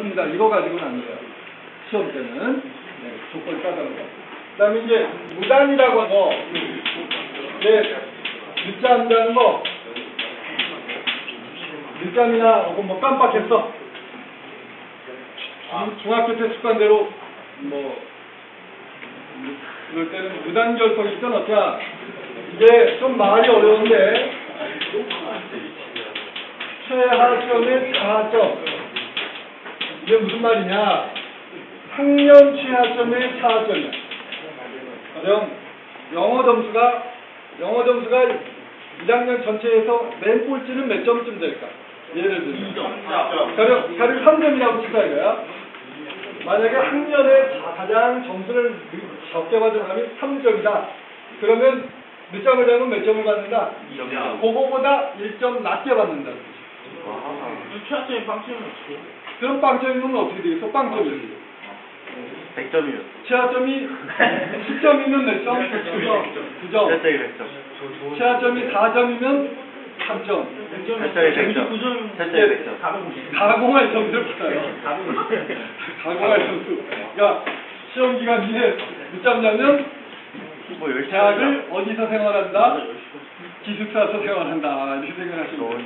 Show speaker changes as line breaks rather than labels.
입니다. 이거 가지고는 안 돼요. 시험 때는. 네, 조건이 까다로워. 그 다음에 이제 무단이라고 거, 이제 늦잠자는 거, 늦잠이나 혹은 뭐 깜빡했어. 중- 중학교 때 습관대로 뭐 그럴 때는 무단결석이 있던 어때야 이게 좀 말이 어려운데 최하점의 차하점 이게 무슨 말이냐? 학년 최하점의 차하점이야. 가령 영어 점수가 영어 점수가 1학년 전체에서 맨 꼴찌는 몇 점쯤 될까? 예를 들면. 가령 가령 3점이라고 치자 이거야? 만약에 학년에 가장 점수를 적게 받은 사람이 3점이다. 그러면 늦잠을 자면 몇 점을 받는다? 그거보다 1점 낮게 받는다
최하점이 빵점이 어떻게?
그럼 빵점이면 어떻게 되겠어? 빵점이
100점이요.
최하점이 10점이면 몇 점? 9점. 9점.
철저히 100점.
최하점이 4점이면 3점.
철저히 100점. 철저히 100점.
가공할 점수를 받아요. 가공할 점수. 야, 시험 기간 이내 늦잠 자면
뭐
대학을 어디서 생활한다? 기숙사에서 생활한다. 이렇게 생각하시면 돼요.